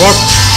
Walk.